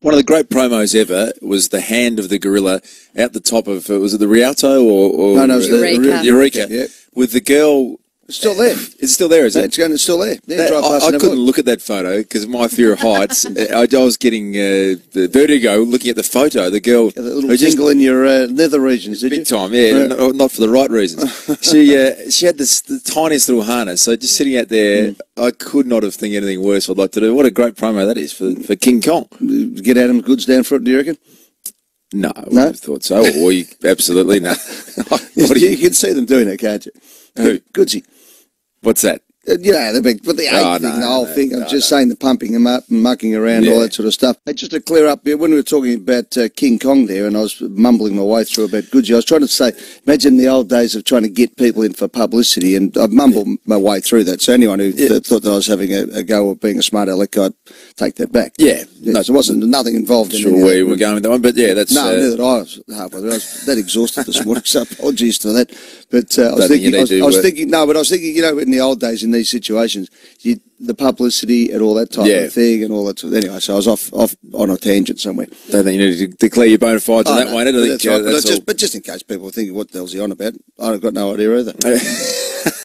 One of the great promos ever was the hand of the gorilla out the top of was it the Rialto or, or No, no, it was the Eureka. Eureka Yeah. with the girl. It's still there. It's still there, is it? It's going. It's still there. Yeah, That- drive I, past I and have a couldn't look. look at that photo because of my fear of heights. I, I was getting uh, the vertigo looking at the photo. The girl, a little who just tingle in your uh, nether regions, did you? big time, yeah, Right. not, not for the right reasons. she uh, she had this the tiniest little harness, so just sitting out there, Mm. I could not have think anything worse. I'd like to do. What a great promo that is for for King Kong. Get Adam Goodes down for it, do you reckon? No, I No? wouldn't have thought so. Or you absolutely no. what do you, you? can see them doing it, can't you? Who? Goodsey. What's that? Uh, you know, the big, but the eight Oh, thing, no, the whole no, thing. I'm no, just saying the pumping them up and mucking around, all that sort of stuff. Hey, just to clear up, when we were talking about uh, King Kong there, and I was mumbling my way through about Goodsey, I was trying to say, imagine the old days of trying to get people in for publicity, and I mumbled my way through that. So anyone who th- thought that I was having a, a go of being a smart aleck, I'd take that back. Yeah, Yeah, no, so it wasn't nothing involved in sure any of where that. you were going with that one, but yeah, that's No, uh, did I. Was halfway. I was that exhausted this morning, so apologies for that. But uh, I was Don't think you thinking, I was, I was uh, thinking, no, but I was thinking, you know, in the old days, in these situations, you, the publicity and all that type Yeah. of thing and all that. Sort anyway, so I was off, off on a tangent somewhere. don't think you need to declare your bona fides on Oh, that no, one. I but think right. But, just, but just in case people are thinking, what the hell's he on about? I've got no idea either.